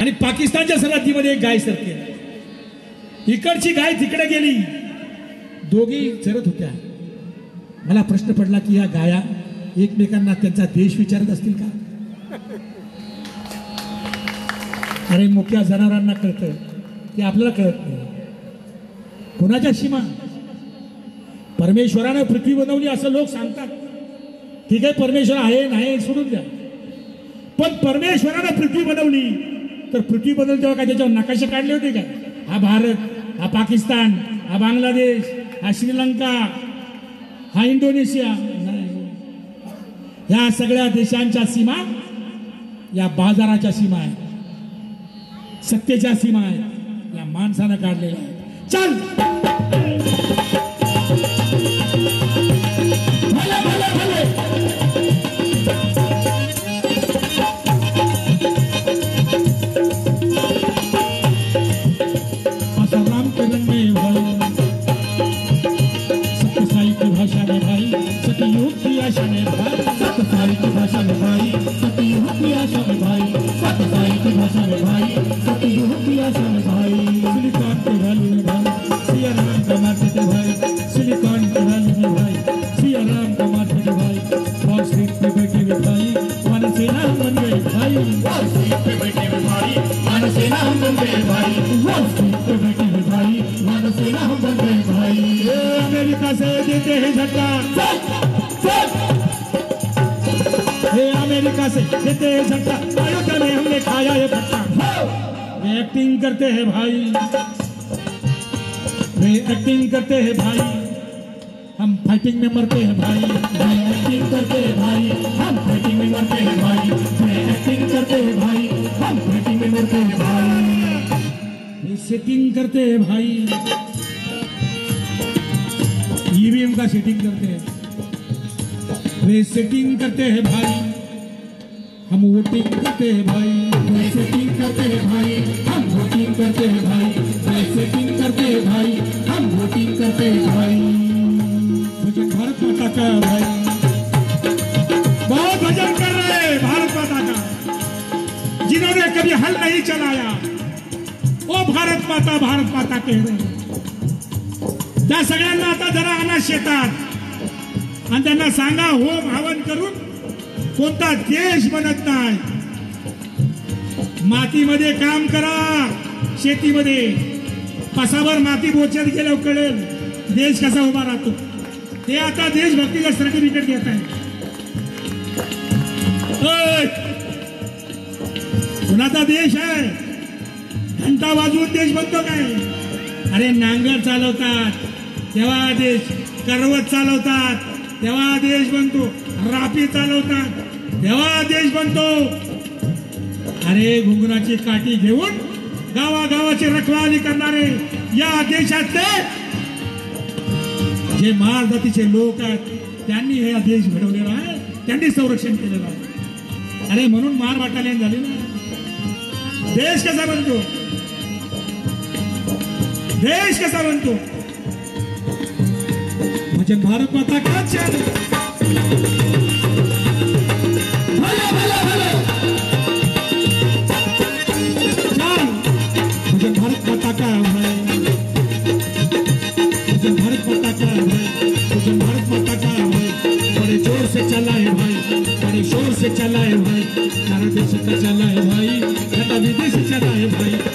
आणि पाकिस्तानच्या सरहद्दीमध्ये एक गाय सरते इकडची गाय तिकडे गेली. दोघी चरत होत्या. मला प्रश्न पडला की या गाया एकमेकांना त्यांचा देश विचारत असतील का? अरे मुख्या जनावरांना कळतं ते आपल्याला कळत नाही. कोणाच्या सीमा? परमेश्वरानं पृथ्वी बनवली असं लोक सांगतात. ठीक आहे परमेश्वर आहे नाही सोडून द्या. पण परमेश्वरानं पृथ्वी बनवली. तर पृथ्वी बदल तेव्हा काय त्याच्यावर नकाशे काढले होते का हा भारत हा पाकिस्तान हा बांगलादेश हा श्रीलंका हा इंडोनेशिया ह्या सगळ्या देशांच्या सीमा या बाजाराच्या सीमा आहेत. सत्तेच्या सीमा आहेत. या माणसानं काढलेल्या आहेत. चल! से देते हैं झटका अयोध्या में हमने खाया है फटका वे एक्टिंग करते हैं भाई वे एक्टिंग करते हैं भाई हम फाइटिंग में मरते हैं भाई वे एक्टिंग करते हैं भाई हम फाइटिंग में मरते हैं भाई वे एक्टिंग करते हैं भाई हम फाइटिंग में मरते हैं भाई ये सेटिंग करते हैं भाई ईवीएम का सेटिंग करते हैं वे सेटिंग करते हैं भाई वोटिंग करते हैं भाई वे करते भाई, हम वोटिंग करते हैं भाई वे सेटिंग करते भाई, हम वोटिंग करते भाई। भजन भारत माता का भाई। बहुत भजन कर रहे हैं भारत माता का। जिन्होंने कभी हल नहीं चलाया ओ भारत माता भारत माता कह रहे हैं। त्या सगळ्यांना आता जरा आणा शेतात आणि त्यांना सांगा होम हवन करून कोणता देश बनत नाही. मातीमध्ये काम करा. शेतीमध्ये. पसावर माती बोचत गेल्यावर कळेल देश कसा उभा राहतो? ते आता देशभक्तीचं सर्टिफिकेट घेत आहे. कुणाचा देश आहे? घंटा वाजवून देश बनतो काय? अरे नांगर चालवतात. तेव्हा देश करवत चालवतात. तेव्हा देश बनतो. रापी चालवतात. देवा देश बनतो. अरे घुंगराची काठी घेऊन गावागावाची रखवाली करणारे या देशातले जे मार जातीचे लोक आहेत त्यांनी हे देश घडवलेला आहे त्यांनी संरक्षण केलेलं आहे. अरे म्हणून मार वाटायला झाली ना. देश कसा बनतो? देश कसा बनतो? म्हणजे भारत माता का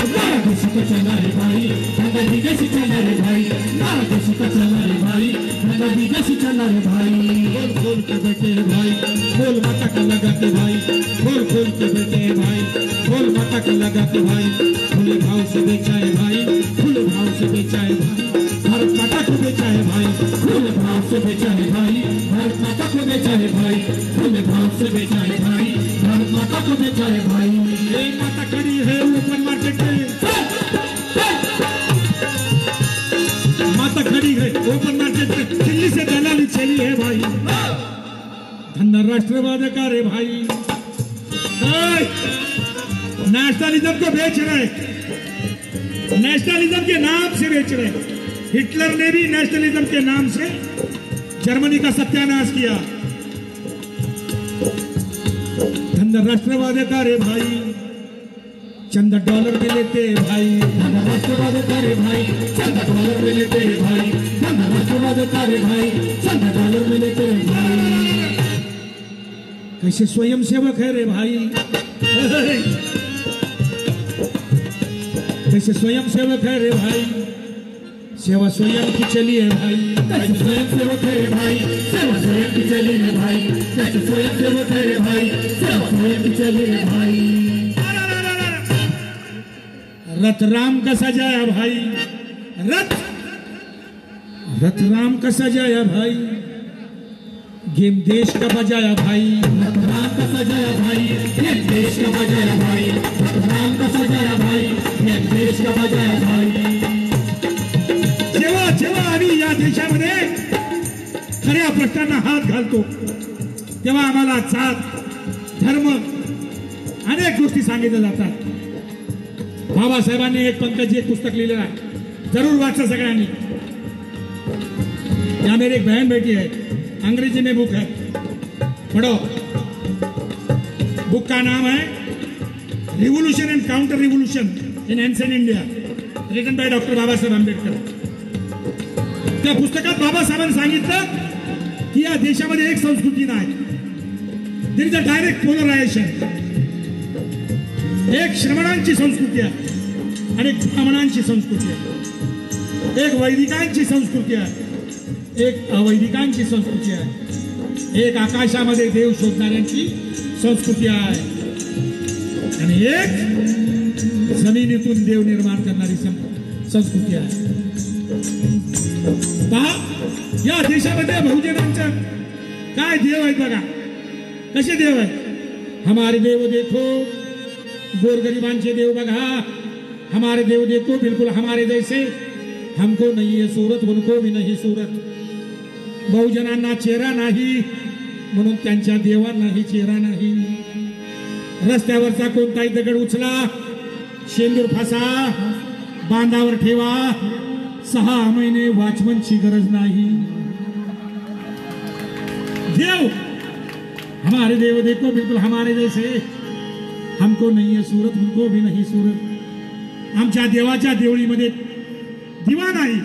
है भाई सारा देश का चला है भाई सारा विदेश चला है भाई सारा देश का चला है भाई सारा विदेश चला है भाई बोल खोल के बैठे हैं भाई बोल माता का लगा के भाई बोल खोल के बैठे हैं भाई बोल माता का लगा के भाई खुले भाव से बेचा है भाई खुले भाव से बेचा है भाई भारत माता को बेचा है भाई खुले भाव से बेचा है भाई भारत माता को बेचा है भाई खुले भाव से बेचा है भाई भारत माता को बेचा भाई माता खड़ी है ओपन मार्केट में माता खड़ी है ओपन मार्केट में दिल्ली से दलाली चली है भाई धन्ना राष्ट्रवाद का रे भाई नेशनलिज्म को बेच रहे नेशनलिज्म के नाम से बेच रहे हिटलर ने भी नेशनलिज्म के नाम से जर्मनी का सत्यानाश किया धन राष्ट्रवाद का रे भाई, चंद डॉलर में लेते भाई। धन राष्ट्रवाद करे भाई, चंद डॉलर में लेते भाई। धन राष्ट्रवाद करे भाई, चंद डॉलर में लेते भाई। कैसे स्वयं सेवक है रे भाई? कैसे स्वयं सेवक है रे भाई? सेवा स्वयं की चली है भाई। स्वयं सेवक है भाई। सेवा स्वयं की चली है भाई। स्वयं सेवक है भाई। सेवा स्वयं की चली है भाई। रथ राम का सजाया भाई। रथ रथ राम का सजाया भाई। गेम देश का बजाया भाई। रथ राम का सजाया भाई। गेम देश का बजाया भाई। रथ राम का सजाया भाई। गेम देश का बजाया भाई। देशामध्ये खऱ्या प्रश्नांना हात घालतो. तेव्हा आम्हाला जात धर्म अनेक गोष्टी सांगितल्या जातात. बाबासाहेबांनी एक पंकजी एक पुस्तक लिहिलेलं आहे. जरूर वाचा सगळ्यांनी. या मेरी एक बहन बेटी है अंग्रेजी में बुक है. पढ़ो. बुक का नाम है revolution and counter revolution in ancient India written by doctor Babasaheb Ambedkar. त्या पुस्तकात बाबासाहेबांनी सांगितलं की या देशामध्ये एक संस्कृती नाही. There is a direct polarization एक श्रमणांची संस्कृती आहे आणि ब्राह्मणांची संस्कृती आहे. एक वैदिकांची संस्कृती आहे. एक अवैदिकांची संस्कृती आहे. एक आकाशामध्ये देव शोधणाऱ्यांची संस्कृती आहे. आणि एक जमिनीतून देव निर्माण करणारी सं- संस्कृती आहे. पहा या देशामध्ये बहुजनांच्या काय देव आहेत बघा. कसे देव आहेत हमारे देव देखो गोरगरिबांचे देव बघा. हमारे देव देखो बिलकुल हमारे जैसे. हमको नहीं आहे सूरत उनको भी नाही सूरत. बहुजनांना चेहरा नाही म्हणून त्यांच्या देवांनाही चेहरा नाही. रस्त्यावरचा कोणताही दगड उचला शेंदूर फासा बांधावर ठेवा. सहा महिने वाचमनची गरज नाही. देव हमारे देव देखो बिलकुल हमारे जैसे। हमको नहीं है सूरत हमको भी नाही सूरत। आमच्या देवाच्या देवळीमध्ये दिवा नाही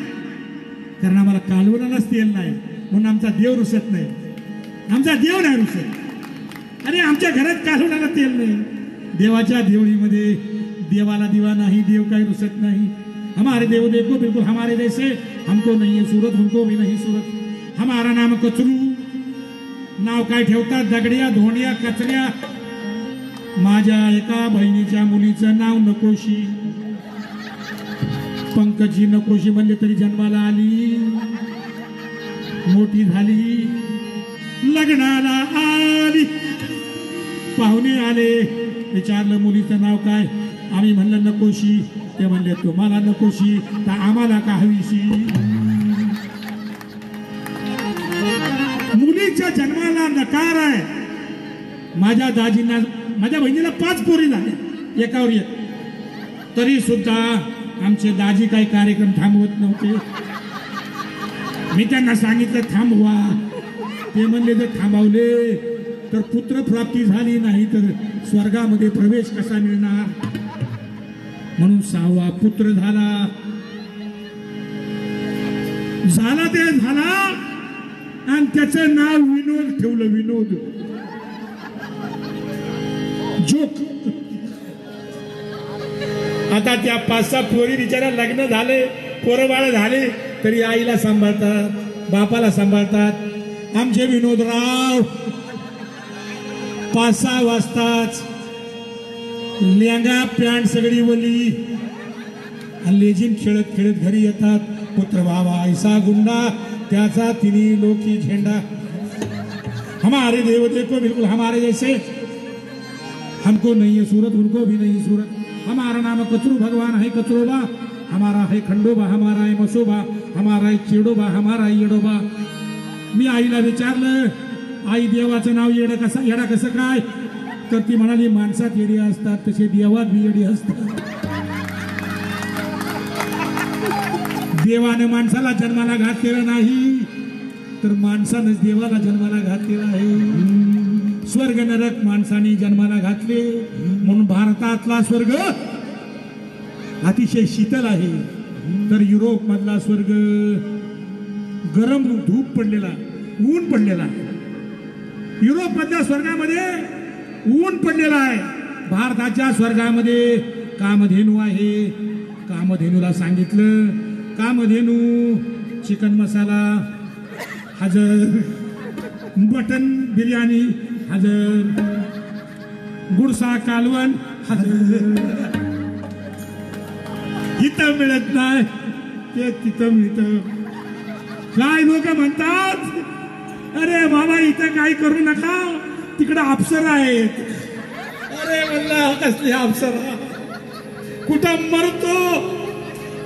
कारण आम्हाला कालवणालाच तेल नाही म्हणून आमचा देव रुसत नाही. आमचा देव नाही रुसत. अरे आमच्या घरात कालवणाला तेल नाही. देवाच्या देवळीमध्ये देवाला दिवा नाही देव काही रुसत नाही. हमारे देव देखो बिल्कुल हमारे जैसे हमको नहीं है सूरत हमको भी नहीं सूरत। हमारा नाम कचरू नाव काय ठेवतात दगड्या धोंड्या कचऱ्या। माझ्या एका बहिणीच्या मुलीचं नाव नकोशी। पंकजी नकोशी म्हणले तरी जन्माला आली। मोठी झाली। लग्नाला आली। पाहुणे आले। विचारलं मुलीचं नाव काय? आम्ही म्हणलं नकोशी। ते म्हणले तुम्हाला नकोशी तर आम्हाला का हवीशी? मुलीच्या जन्माला नकार आहे. माझ्या दाजींना माझ्या बहिणीला पाच पोरी झाल्या एकावर एक. तरी सुद्धा आमचे दाजी काही कार्यक्रम थांबवत नव्हते. मी त्यांना सांगितलं थांबवा. ते म्हणले जर थांबवले तर पुत्र प्राप्ती झाली नाही तर स्वर्गामध्ये प्रवेश कसा मिळणार? म्हणून सहावा पुत्र झाला. झाला ते झाला. आणि त्याचं नाव विनोद ठेवलं विनोद. जोक. आता त्या पाच सहा पोरी बिचारा लग्न झाले पोरबाळ झाले तरी आईला सांभाळतात बापाला सांभाळतात. आमचे विनोदराव पाच सहा वाजताच लेंगा पॅन्ट सगळी वली. आणि लेझिम खेळत खेळत घरी येतात. पुत्र बाबा ऐसा गुंडा त्याचा तिन्ही लोकी झेंडा. हमारे देव देखो बिल्कुल हमारे जैसे. हमको नहीं है सूरत उनको भी नहीं सूरत. हमारा नाम कचरू भगवान है कचरोबा हमारा है खंडोबा हमारा है मसोबा हमारा है चेडोबा हमारा है येडोबा. मी आईला विचारलं आई देवाचं नाव येडं कसं येडा कसं काय? तर ती म्हणाली माणसात येडी असतात तसे देवात बी येडी असतात. देवाने माणसाला जन्माला घातलेला नाही तर माणसानंच देवाला जन्माला घातलेला आहे. स्वर्ग नरक माणसाने जन्माला घातले म्हणून भारतातला स्वर्ग अतिशय शीतल आहे. तर युरोप मधला स्वर्ग गरम धूप पडलेला ऊन पडलेला युरोप मधल्या स्वर्गामध्ये ऊन पडलेला आहे. भारताच्या स्वर्गामध्ये कामधेनू आहे. कामधेनूला सांगितलं. कामधेनू चिकन मसाला हजर मटन बिर्याणी हजर गुडसा कालवण हजर. इथं मिळत नाही. ते तिथं मिळत. काय लोक म्हणतात? अरे बाबा इथं काही करू नका. तिकडे अप्सरा आहेत. अरे म्हणला कसली अप्सरा. कुठं मरतो?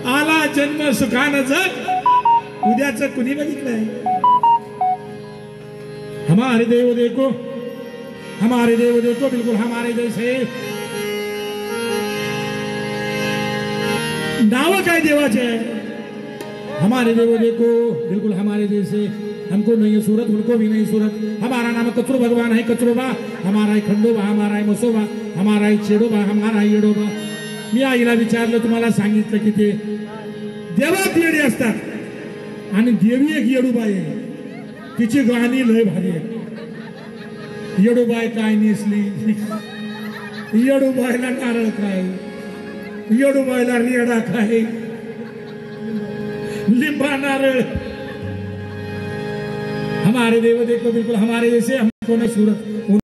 आला जन्म सुखानं जग. उद्याच कुणी बघितलंय? हमारे देव देखो. हमारे देव देखो बिल्कुल हमारे जैसे. नाव काय देवाचे? हमारे देव देखो बिल्कुल हमारे जैसे. हमको नहीं सूरत उनको भी नहीं सूरत। हमारा नाम कचरो भगवान है कचरोबा हमारा है खंडोबा हमारा है मसोबा हमारा है चेडोबा हमारा है येडोबा। मी आईला विचारलं तुम्हाला सांगितलं की ते देवात येडे असतात। आणि देवी एक येडूबाई आहे। तिची गाणी लय भारी आहे येडूबाई काय नेसली? येडूबाईला नारळ काय? येडूबाईला रेडा काय? लिंबा नारळ हमारे देव देखो बिल्कुल हमारे जैसे हमको नहीं सूरत